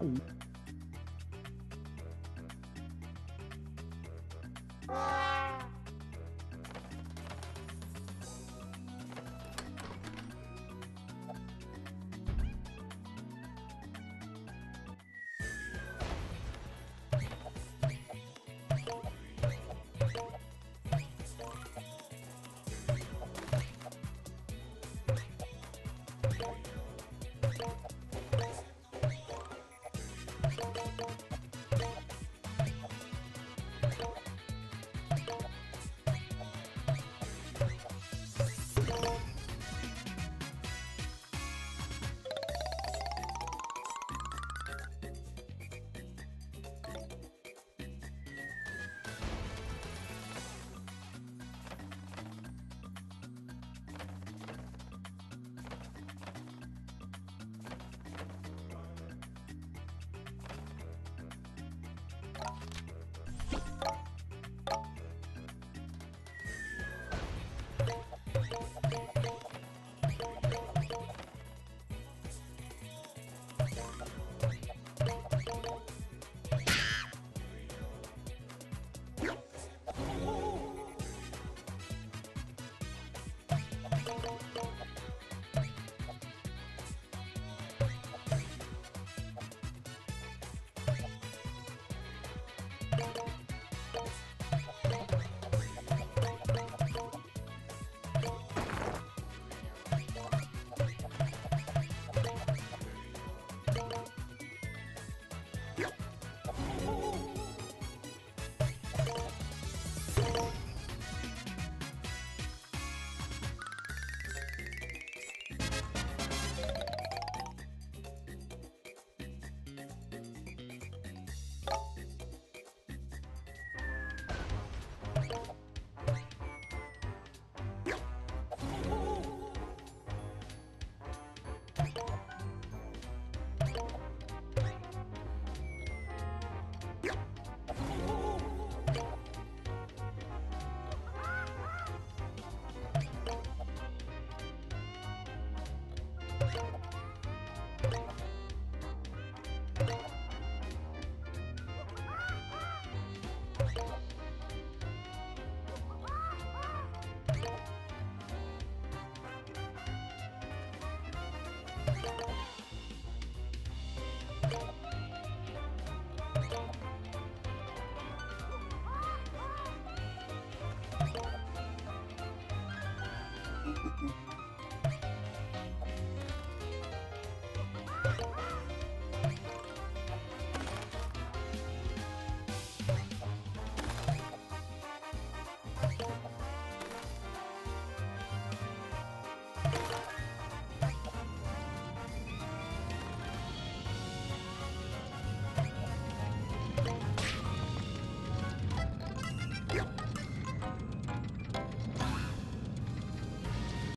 ủng